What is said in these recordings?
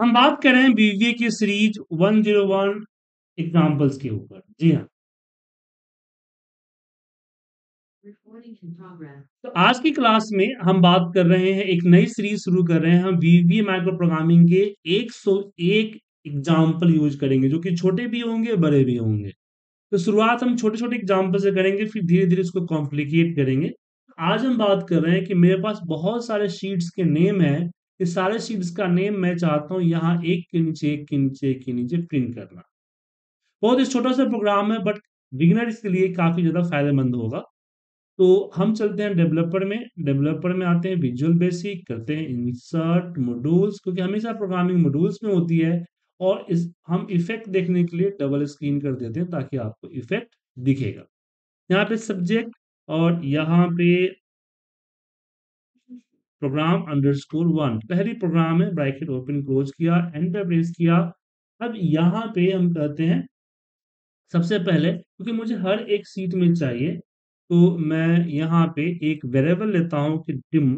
हम बात कर रहे हैं बीवीए की सीरीज़ 101 एग्जाम्पल्स के ऊपर। जी हाँ। तो आज की क्लास में हम बात कर रहे हैं एक नई सीरीज़ शुरू कर रहे हैं। हम वीवीए माइक्रो प्रोग्रामिंग के 101 एग्ज़ाम्पल यूज़ करेंगे जो कि छोटे भी होंगे बड़े भी होंगे। तो शुरुआत हम छोटे छोटे एग्ज़ाम्पल से करेंगे फिर धीरे धीरे इसको कॉम्प्लिकेट करेंगे। आज हम बात कर रहे हैं कि मेरे पास बहुत सारे शीट्स के नेम है इस सारे शीट्स का नेम मैं चाहता हूँ यहाँ एक के नीचे, एक के नीचे, एक के नीचे प्रिंट करना। बहुत ही छोटा सा प्रोग्राम है बट बिगनर्स के लिए काफ़ी ज़्यादा फ़ायदेमंद होगा। तो हम चलते हैं डेवलपर में। डेवलपर में आते हैं विजुअल बेसिक करते हैं इंसर्ट मॉड्यूल्स क्योंकि हमेशा प्रोग्रामिंग मॉड्यूल्स में होती है और इस, हम इफ़ेक्ट देखने के लिए डबल स्क्रीन कर देते हैं ताकि आपको इफ़ेक्ट दिखेगा। यहाँ पे सब्जेक्ट और यहाँ पे प्रोग्राम अंडरस्कोर वन पहली प्रोग्राम है ब्रैकेट ओपन क्लोज किया एंटर प्रेस किया। अब यहाँ पे हम कहते हैं, सबसे पहले, क्योंकि मुझे हर एक सीट में चाहिए तो मैं यहाँ पे एक वेरिएबल लेता हूँ कि dim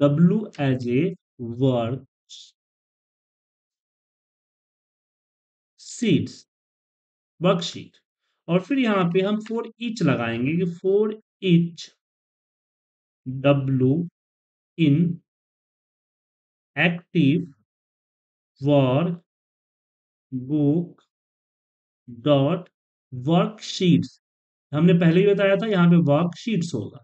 W as a worksheets worksheet और फिर यहाँ पे हम फोर इच लगाएँगे कि for each W in active work book dot worksheets हमने पहले ही बताया था यहाँ पे वर्कशीट्स होगा।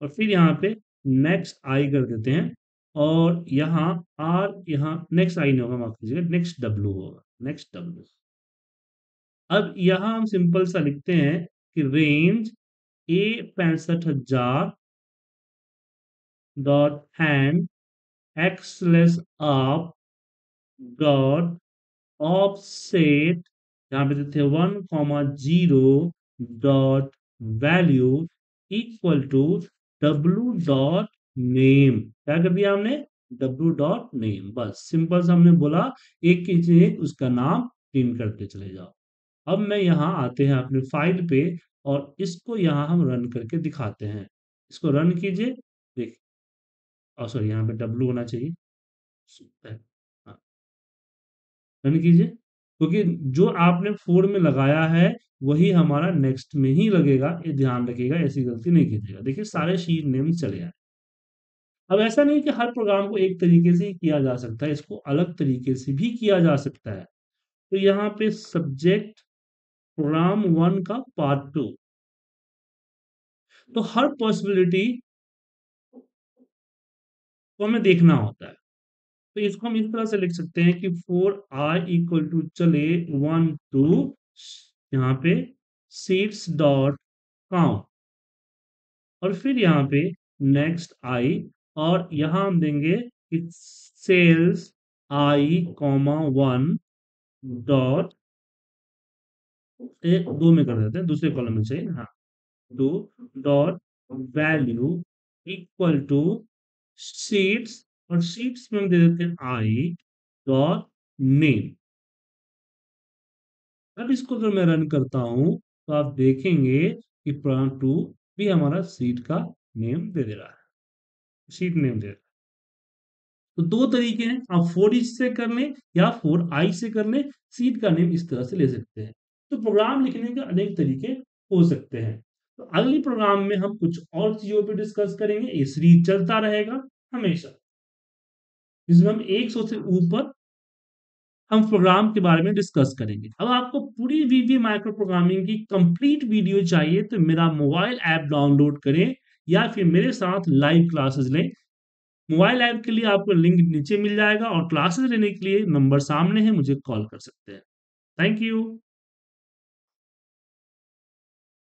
और फिर यहाँ पे नेक्स्ट आई कर देते हैं और यहाँ आर यहाँ नेक्स्ट आई नहीं होगा, माफ़ कीजिएगा नेक्स्ट डब्ल्यू होगा नेक्स्ट डब्ल्यू अब यहाँ हम सिंपल सा लिखते हैं कि रेंज ए पैंसठ हज़ार dot hand, x less up, dot offset, यहाँ पे देते one comma zero dot value equal to W dot name क्या कर दिया हमने? डब्लू डॉट नेम बस सिंपल से हमने बोला, एक की चीज़ उसका नाम प्रिंट करके चले जाओ। अब मैं यहाँ आते हैं अपने फ़ाइल पे और इसको यहाँ हम रन करके दिखाते हैं। इसको रन कीजिए देखिए और सॉरी यहाँ पे डब्लू होना चाहिए। हाँ। कीजिए, क्योंकि जो आपने फोर में लगाया है, वही हमारा नेक्स्ट में ही लगेगा, ये ध्यान रखिएगा, ऐसी गलती नहीं कीजिएगा। देखिए, सारे शीट नेम चले आए। अब ऐसा नहीं कि हर प्रोग्राम को एक तरीके से ही किया जा सकता है, इसको अलग तरीके से भी किया जा सकता है। तो यहाँ पे सब्जेक्ट प्रोग्राम वन का पार्ट टू तो हर पॉसिबिलिटी को हमें देखना होता है। तो इसको हम इस तरह से लिख सकते हैं कि फोर आई इक्वल टू चले वन टू यहाँ पे सीट्स डॉट काउंट और फिर यहाँ पे नेक्स्ट आई और यहाँ हम देंगे cells I comma one dot एक दो में कर देते हैं, दूसरे कॉलम में चाहिए हाँ। To dot value equal to sheets और शीट्स में हम दे देते हैं आई डॉट नेम अब इसको अगर मैं रन करता हूँ तो आप देखेंगे कि प्लान टू भी हमारा सीट का नेम दे दे रहा है। सीट नेम दे रहा है। तो दो तरीके हैं। आप फोर इच से कर लें या फोर आई से कर लें। सीट का नेम इस तरह से ले सकते हैं। तो प्रोग्राम लिखने के अनेक तरीके हो सकते हैं। तो अगली प्रोग्राम में हम कुछ और चीज़ों पर डिस्कस करेंगे, ये सीरीज़ चलता रहेगा हमेशा। जिसमें हम एक सौ से ऊपर हम प्रोग्राम के बारे में डिस्कस करेंगे। अब आपको पूरी वीवी माइक्रो प्रोग्रामिंग की कंप्लीट वीडियो चाहिए तो मेरा मोबाइल ऐप डाउनलोड करें या फिर मेरे साथ लाइव क्लासेस लें। मोबाइल ऐप के लिए आपको लिंक नीचे मिल जाएगा और क्लासेस लेने के लिए नंबर सामने है, मुझे कॉल कर सकते हैं। Thank you